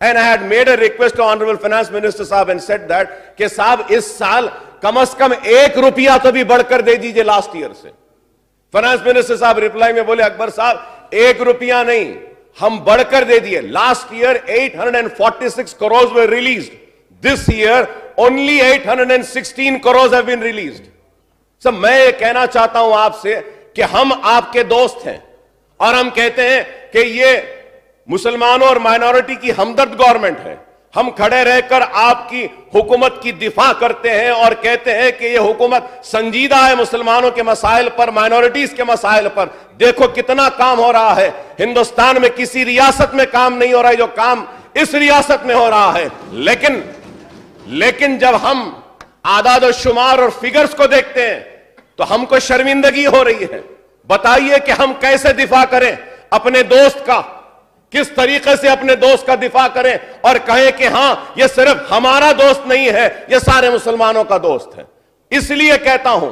And I had made a request to honourable finance minister صاحب and said that کہ صاحب اس سال کم از کم ایک روپیہ تو بھی بڑھ کر دے دیجیے لاسٹ ایئر سے فائنانس منسٹر صاحب ریپلائی میں بولے اکبر صاحب ایک روپیہ نہیں ہم بڑھ کر دے دیے last year 846 crores were released this year only 816 crores have been released سب میں یہ کہنا چاہتا ہوں آپ سے کہ ہم آپ کے دوست ہیں اور ہم کہتے ہیں کہ یہ مسلمانوں اور مائنورٹی کی ہمدرد گورنمنٹ ہے۔ ہم کھڑے رہ کر آپ کی حکومت کی دفاع کرتے ہیں اور کہتے ہیں کہ یہ حکومت سنجیدہ ہے مسلمانوں کے مسائل پر، مائنورٹیز کے مسائل پر۔ دیکھو کتنا کام ہو رہا ہے۔ ہندوستان میں کسی ریاست میں کام نہیں ہو رہا ہے جو کام اس ریاست میں ہو رہا ہے۔ لیکن لیکن جب ہم آداد و شمار اور فگرز کو دیکھتے ہیں، تو ہم کو شرمندگی ہو رہی ہے۔ بتائیے کہ ہم کیسے دفاع کریں اپنے دوست کا۔ کس طریقے سے اپنے دوست کا دفاع کریں اور کہیں کہ ہاں یہ صرف ہمارا دوست نہیں ہے، یہ سارے مسلمانوں کا دوست ہے۔ اس لیے کہتا ہوں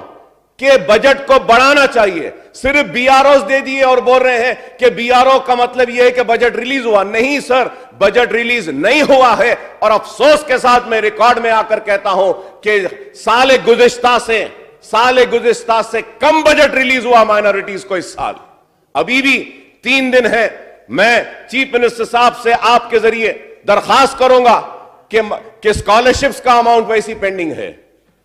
کہ بجٹ کو بڑھانا چاہیے۔ صرف بی آر اوز دے دیے اور بول رہے ہیں کہ بی آر او کا مطلب یہ ہے کہ بجٹ ریلیز ہوا۔ نہیں سر، بجٹ ریلیز نہیں ہوا ہے۔ اور افسوس کے ساتھ میں ریکارڈ میں آ کر کہتا ہوں کہ سال گزشتہ سے، سال گزشتہ سے کم بجٹ ریلیز ہوا مائنورٹیز کو اس سال۔ ابھی بھی تین دن ہے۔ میں چیف منسٹر صاحب سے آپ کے ذریعے درخواست کروں گا کہ سکالرشپس کا اماؤنٹ ویسی پینڈنگ ہے۔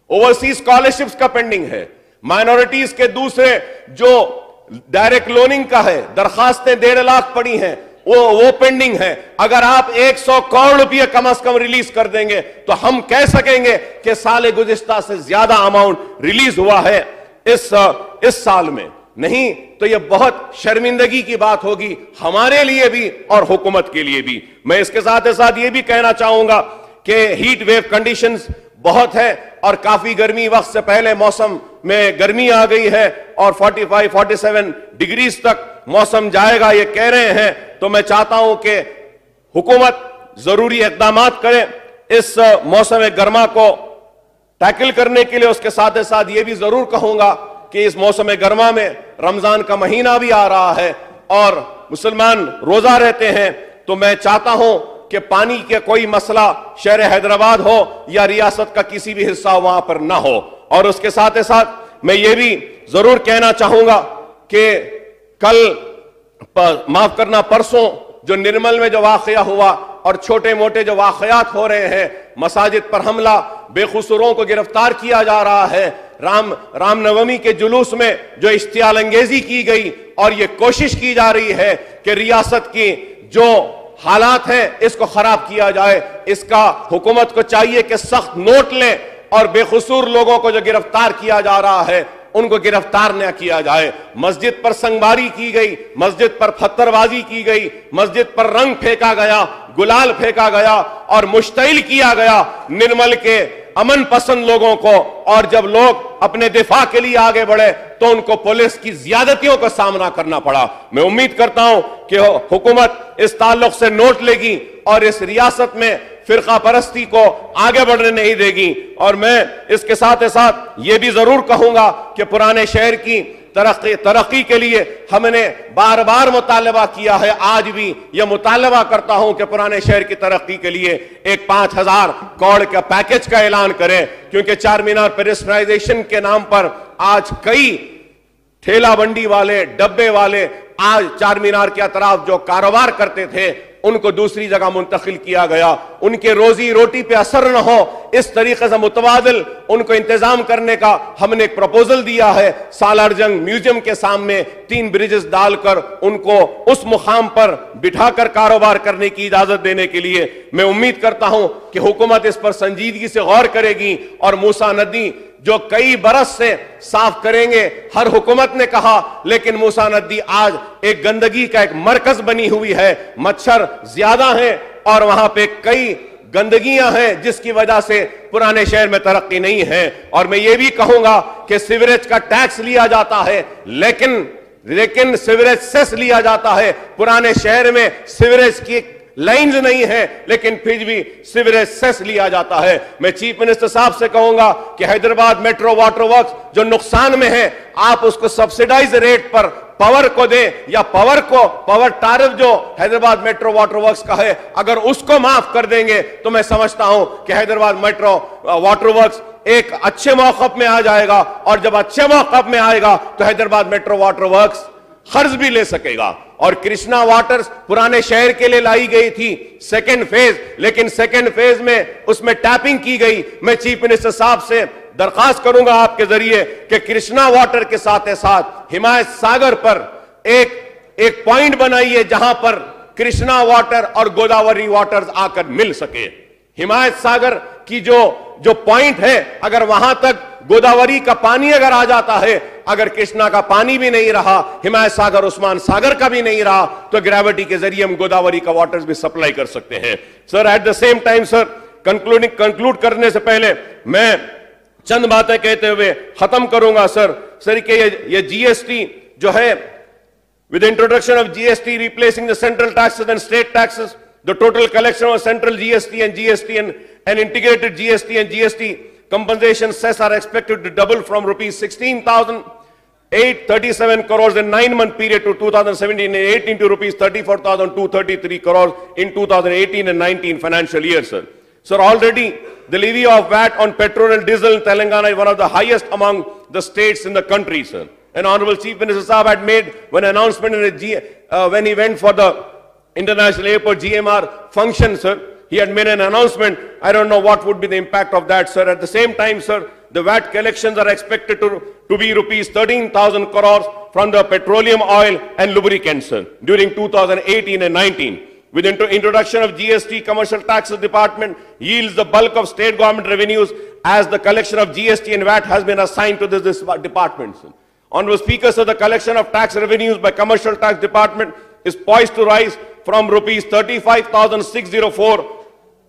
اوورسی سکالرشپس کا پینڈنگ ہے۔ مائنورٹیز کے دوسرے جو ڈائریکٹ لوننگ کا ہے، درخواستیں ڈیڑھ لاکھ پڑی ہیں، وہ وہ پینڈنگ ہے اگر آپ ایک سو کروڑ روپیہ کم از کم ریلیز کر دیں گے، تو ہم کہہ سکیں گے کہ سال گزشتہ سے زیادہ اماؤنٹ ریلیز ہوا ہے اس اس سال میں۔ نہیں تو یہ بہت شرمندگی کی بات ہوگی ہمارے لیے بھی اور حکومت کے لیے بھی۔ میں اس کے ساتھ ساتھ یہ بھی کہنا چاہوں گا کہ ہیٹ ویو کنڈیشنز بہت ہے اور کافی گرمی وقت سے پہلے موسم میں گرمی آ گئی ہے اور 45 47 ڈگریز تک موسم جائے گا یہ کہہ رہے ہیں۔ تو میں چاہتا ہوں کہ حکومت ضروری اقدامات کرے اس موسم گرما کو ٹیکل کرنے کے لیے اس کے ساتھ ساتھ یہ بھی ضرور کہوں گا کہ اس موسم گرما میں رمضان کا مہینہ بھی آ رہا ہے اور مسلمان روزہ رہتے ہیں، تو میں چاہتا ہوں کہ پانی کے کوئی مسئلہ شہر حیدرآباد ہو یا ریاست کا کسی بھی حصہ وہاں پر نہ ہو۔ اور اس کے ساتھ ساتھ میں یہ بھی ضرور کہنا چاہوں گا کہ کل معاف کرنا، پرسوں جو نرمل میں جو واقعہ ہوا اور چھوٹے موٹے جو واقعات ہو رہے ہیں، مساجد پر حملہ، بے قصوروں کو گرفتار کیا جا رہا ہے۔ رام رام نومی کے جلوس میں جو اشتعال انگیزی کی گئی اور یہ کوشش کی جا رہی ہے کہ ریاست کی جو حالات ہیں اس کو خراب کیا جائے، اس کا حکومت کو چاہیے کہ سخت نوٹ لیں اور بے قصور لوگوں کو جو گرفتار کیا جا رہا ہے، ان کو گرفتار نہ کیا جائے۔ مسجد پر سنگباری کی گئی، مسجد پر پتھر بازی کی گئی، مسجد پر رنگ پھینکا گیا، گلال پھینکا گیا اور مشتعل کیا گیا۔ نرمل کے امن پسند لوگوں کو اور جب لوگ اپنے دفاع کے لیے آگے بڑھے تو ان کو پولیس کی زیادتیوں کا سامنا کرنا پڑا۔ میں امید کرتا ہوں کہ حکومت اس تعلق سے نوٹ لے گی اور اس ریاست میں فرقہ پرستی کو آگے بڑھنے نہیں دے گی۔ اور میں اس کے ساتھ ساتھ یہ بھی ضرور کہوں گا کہ پرانے شہر کی ترقی ترقی کے لیے ہم نے بار بار مطالبہ کیا ہے۔ آج بھی یہ مطالبہ کرتا ہوں کہ پرانے شہر کی ترقی کے لیے ایک پانچ ہزار کوڑ کا پیکج کا اعلان کریں، کیونکہ چار مینار پیرسٹرائزیشن کے نام پر آج کئی ٹھیلا بنڈی والے، ڈبے والے آج چار مینار کے اطراف جو کاروبار کرتے تھے، ان کو دوسری جگہ منتقل کیا گیا۔ ان کے روزی روٹی پہ اثر نہ ہو۔ اس طریقے سے متبادل ان کو انتظام کرنے کا ہم نے ایک پروپوزل دیا ہے۔ سالار جنگ میوزیم کے سامنے تین بریجز ڈال کر ان کو اس مخام پر بٹھا کر کاروبار کرنے کی اجازت دینے کے لیے میں امید کرتا ہوں کہ حکومت اس پر سنجیدگی سے غور کرے گی اور موسا ندی جو کئی برس سے صاف کریں گے، ہر حکومت نے کہا، لیکن موسا ندی آج ایک گندگی کا ایک مرکز بنی ہوئی ہے۔ مچھر زیادہ ہیں اور وہاں پہ کئی گندگیاں ہیں جس کی وجہ سے پرانے شہر میں ترقی نہیں ہے۔ اور میں یہ بھی کہوں گا کہ سیوریج کا ٹیکس لیا جاتا ہے، لیکن لیکن سیوریج سیس لیا جاتا ہے۔ پرانے شہر میں سیوریج کی لائنز نہیں ہیں، لیکن پھر بھی سیوریج سیس لیا جاتا ہے۔ میں چیف منسٹر صاحب سے کہوں گا کہ حیدرآباد میٹرو واٹر ورکس جو نقصان میں ہے آپ اس کو سبسیڈائز ریٹ پر پاور کو دیں یا پاور کو، پاور ٹارف جو حیدرآباد میٹرو واٹر ورکس کا ہے، اگر اس کو معاف کر دیں گے تو میں سمجھتا ہوں کہ حیدرآباد میٹرو واٹر ورکس ایک اچھے موقف میں آ جائے گا۔ اور جب اچھے موقف میں آئے گا تو حیدرآباد میٹرو واٹر ورکس خرچ بھی لے سکے گا۔ اور کرشنا واٹرز پرانے شہر کے لیے لائی گئی تھی سیکنڈ فیز لیکن سیکنڈ فیز میں اس میں ٹیپنگ کی گئی. میں چیف منسٹر صاحب سے درخواست کروں گا آپ کے ذریعے کہ کرشنا واٹر کے ساتھ ساتھ حمایت ساگر پر ایک ایک پوائنٹ بنائیے جہاں پر کرشنا واٹر اور گوداوری واٹرز آ کر مل سکے. حمایت ساگر کی جو جو پوائنٹ ہے، اگر وہاں تک گوداوری کا پانی اگر آ جاتا ہے اگر کرشنا کا پانی بھی نہیں رہا حمایت ساگر عثمان ساگر کا بھی نہیں رہا تو گریوٹی کے ذریعے ہم گوداوری کا واٹرز بھی سپلائی کر سکتے ہیں۔ Sir at the same time sir concluding conclude کرنے سے پہلے میں چند باتیں کہتے ہوئے ختم کروں گا سر سر کہ یہ جی ایس ٹی جو ہے with the introduction of GST replacing the central taxes and state taxes, the total collection of central GST and GST and, and integrated GST and GST compensation cess are expected to double from rupees 16,837 crores in nine-month period to 2017 and 18 to rupees 34,233 crores in 2018 and 19 financial years, sir. Sir, already the levy of VAT on petrol and diesel in Telangana is one of the highest among the states in the country, sir. An Honorable Chief Minister Saab had made one announcement uh, when he went for the International Airport GMR function, sir. He had made an announcement. I don't know what would be the impact of that, sir. At the same time, sir, the VAT collections are expected to, to be rupees 13,000 crores from the petroleum oil and lubricants, sir, during 2018 and 19. With introduction of GST, Commercial Taxes Department yields the bulk of state government revenues as the collection of GST and VAT has been assigned to this, this department. Sir. Honorable Speaker, so the collection of tax revenues by Commercial Tax Department is poised to rise from rupees 35,604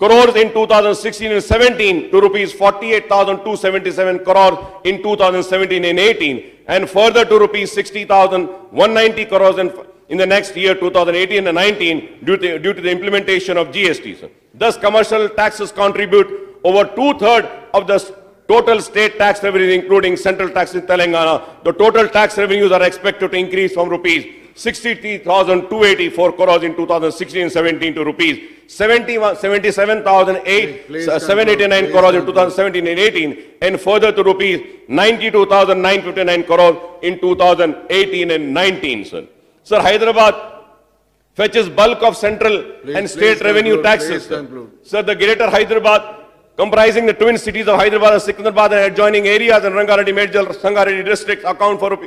crores in 2016 and 17 to rupees 48,277 crores in 2017 and 18 and further to rupees 60,190 crores in, in the next year 2018 and 19 due to, due to the implementation of GST. Thus commercial taxes contribute over two-thirds of the total state tax revenues, including central tax in Telangana, the total tax revenues are expected to increase from rupees 63,284 crores in 2016-17 to rupees 77,789 uh, crores in 2017-18 and further to rupees 92,959 crores in 2018 and 19, sir. Sir, Hyderabad fetches bulk of central please, and state revenue conclude, taxes. Sir. sir, the greater Hyderabad comprising the twin cities of Hyderabad and Secunderabad and adjoining areas and Rangareddy Major Sangareddy districts account for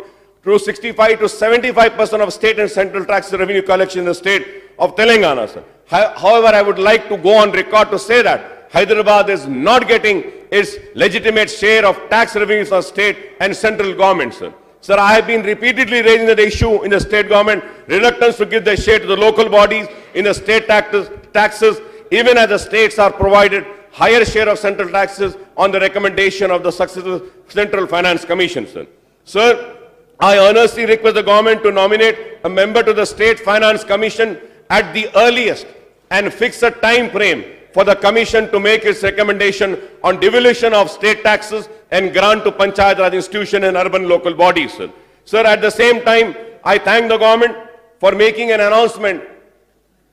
to 65 to 75% of state and central tax revenue collection in the state of Telangana. Sir. However, I would like to go on record to say that Hyderabad is not getting its legitimate share of tax revenues from state and central government. Sir. Sir, I have been repeatedly raising the issue in the state government, reluctance to give the share to the local bodies in the state taxes, taxes even as the states are provided higher share of central taxes on the recommendation of the successive Central Finance Commission. Sir. Sir, I earnestly request the government to nominate a member to the State Finance Commission at the earliest and fix a time frame for the commission to make its recommendation on devolution of state taxes and grant to Panchayat Raj institution and urban local bodies. Sir, at the same time, I thank the government for making an announcement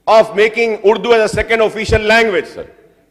of making Urdu as a second official language, sir.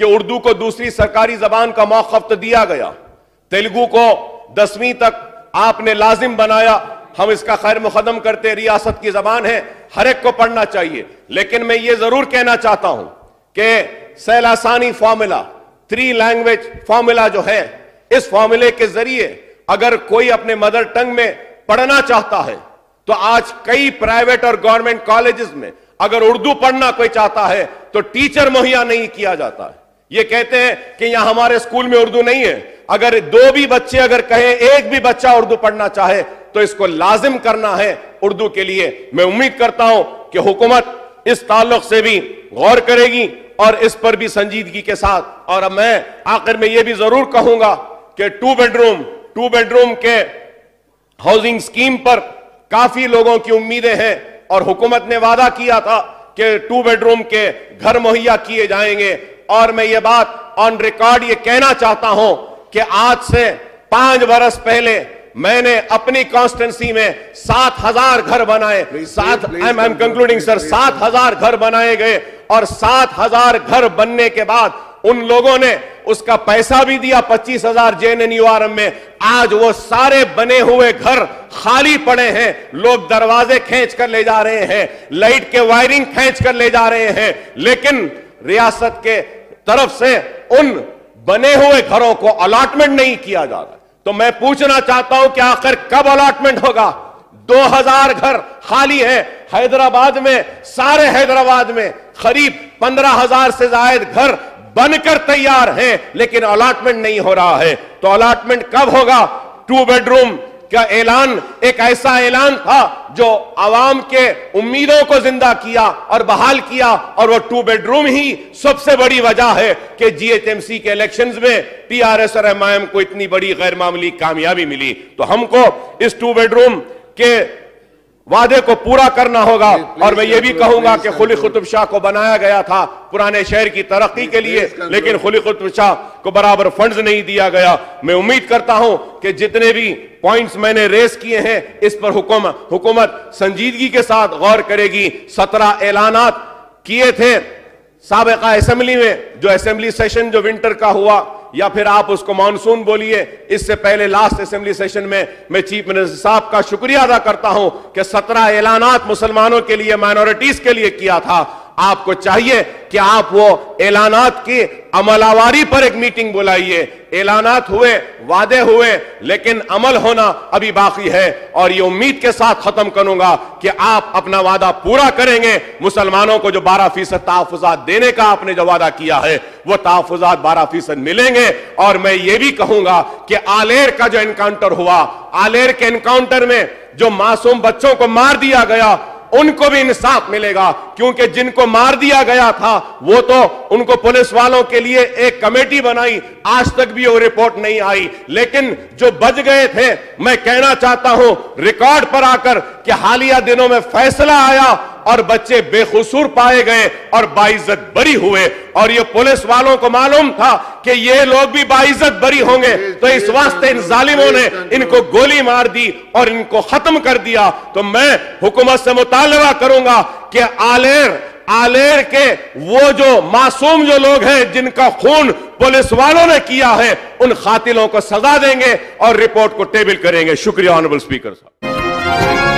کہ اردو کو دوسری سرکاری زبان کا موقف تو دیا گیا۔ تیلگو کو دسویں تک آپ نے لازم بنایا۔ ہم اس کا خیر مقدم کرتے ریاست کی زبان ہے، ہر ایک کو پڑھنا چاہیے۔ لیکن میں یہ ضرور کہنا چاہتا ہوں کہ سیلاسانی فارمولا، تھری لینگویج فارمولا جو ہے، اس فارمولے کے ذریعے اگر کوئی اپنے مدر ٹنگ میں پڑھنا چاہتا ہے، تو آج کئی پرائیویٹ اور گورنمنٹ کالجز میں اگر اردو پڑھنا کوئی چاہتا ہے، تو ٹیچر مہیا نہیں کیا جاتا۔ ہے یہ کہتے ہیں کہ یہاں ہمارے اسکول میں اردو نہیں ہے۔ اگر دو بھی بچے اگر کہیں ایک بھی بچہ اردو پڑھنا چاہے تو اس کو لازم کرنا ہے اردو کے لیے۔ میں امید کرتا ہوں کہ حکومت اس تعلق سے بھی غور کرے گی اور اس پر بھی سنجیدگی کے ساتھ۔ اور اب میں آخر میں یہ بھی ضرور کہوں گا کہ two bedroom two bedroom کے ہاؤسنگ سکیم پر کافی لوگوں کی امیدیں ہیں۔ اور حکومت نے وعدہ کیا تھا کہ ٹو بیڈ روم کے گھر مہیا کیے جائیں گے۔ اور میں یہ بات آن ریکارڈ یہ کہنا چاہتا ہوں کہ آج سے پانچ برس پہلے میں نے اپنی کانسٹنسی میں سات ہزار گھر بنائے۔ سات کنکلوڈنگ سر سات ہزار گھر بنائے گئے اور سات ہزار گھر بننے کے بعد ان لوگوں نے اس کا پیسہ بھی دیا پچیس ہزار جین نیو آرم میں۔ آج وہ سارے بنے ہوئے گھر خالی پڑے ہیں۔ لوگ دروازے کھینچ کر لے جا رہے ہیں۔ لائٹ کے وائرنگ کھینچ کر لے جا رہے ہیں۔ لیکن ریاست کے طرف سے ان بنے ہوئے گھروں کو الاٹمنٹ نہیں کیا جا رہا۔ تو میں پوچھنا چاہتا ہوں کہ آخر کب الاٹمنٹ ہوگا؟ دو ہزار گھر خالی ہے حیدرآباد میں، سارے حیدرآباد میں قریب پندرہ ہزار سے زائد گھر بن کر تیار ہیں، لیکن الاٹمنٹ نہیں ہو رہا ہے۔ تو الاٹمنٹ کب ہوگا؟ ٹو بیڈ روم کا اعلان ایک ایسا اعلان تھا جو عوام کے امیدوں کو زندہ کیا اور بحال کیا اور وہ ٹو بیڈ روم ہی سب سے بڑی وجہ ہے کہ جی ایچ ایم سی کے الیکشنز میں ٹی آر ایس اور ایم آئی ایم کو اتنی بڑی غیر معمولی کامیابی ملی۔ تو ہم کو اس ٹو بیڈ روم کے وعدے کو پورا کرنا ہوگا۔ اور میں یہ بھی کہوں گا کہ خلی خطب شاہ کو بنایا گیا تھا پرانے شہر کی ترقی کے لیے لیکن خلی خطب شاہ کو برابر فنڈز نہیں دیا گیا۔ میں امید کرتا ہوں کہ جتنے بھی پوائنٹس میں نے ریس کیے ہیں، اس پر حکومت حکومت سنجیدگی کے ساتھ غور کرے گی۔ سترہ اعلانات کیے تھے سابقہ اسمبلی میں، جو اسمبلی سیشن جو ونٹر کا ہوا۔ یا پھر آپ اس کو مانسون بولیے۔ اس سے پہلے لاسٹ اسمبلی سیشن میں میں چیف منسٹر صاحب کا شکریہ ادا کرتا ہوں کہ سترہ اعلانات مسلمانوں کے لیے مائنورٹیز کے لیے کیا تھا۔ آپ کو چاہیے کہ آپ وہ اعلانات کی عمل آواری پر ایک میٹنگ بلائیے۔ اعلانات ہوئے، وعدے ہوئے، لیکن عمل ہونا ابھی باقی ہے۔ اور یہ امید کے ساتھ ختم کروں گا کہ آپ اپنا وعدہ پورا کریں گے۔ مسلمانوں کو جو بارہ فیصد تحفظات دینے کا آپ نے جو وعدہ کیا ہے، وہ تحفظات بارہ فیصد ملیں گے۔ اور میں یہ بھی کہوں گا کہ آلیر کا جو انکاؤنٹر ہوا، آلیر کے انکاؤنٹر میں جو معصوم بچوں کو مار دیا گیا ان کو بھی انصاف ملے گا۔ کیونکہ جن کو مار دیا گیا تھا، وہ تو ان کو پولیس والوں کے لیے ایک کمیٹی بنائی۔ آج تک بھی وہ رپورٹ نہیں آئی۔ لیکن جو بچ گئے تھے، میں کہنا چاہتا ہوں، ریکارڈ پر آ کر کہ حالیہ دنوں میں فیصلہ آیا۔ اور بچے بے خصور پائے گئے اور باعزت بری ہوئے اور یہ پولیس والوں کو معلوم تھا کہ یہ لوگ بھی باعزت بری ہوں گے۔ تو اس واسطے ان ظالموں نے ان کو گولی مار دی اور ان کو ختم کر دیا۔ تو میں حکومت سے مطالبہ کروں گا کہ آلیر آلیر کے وہ جو معصوم جو لوگ ہیں جن کا خون پولیس والوں نے کیا ہے، ان خاتلوں کو سزا دیں گے اور رپورٹ کو ٹیبل کریں گے۔ شکریہ آنبل سپیکر صاحب۔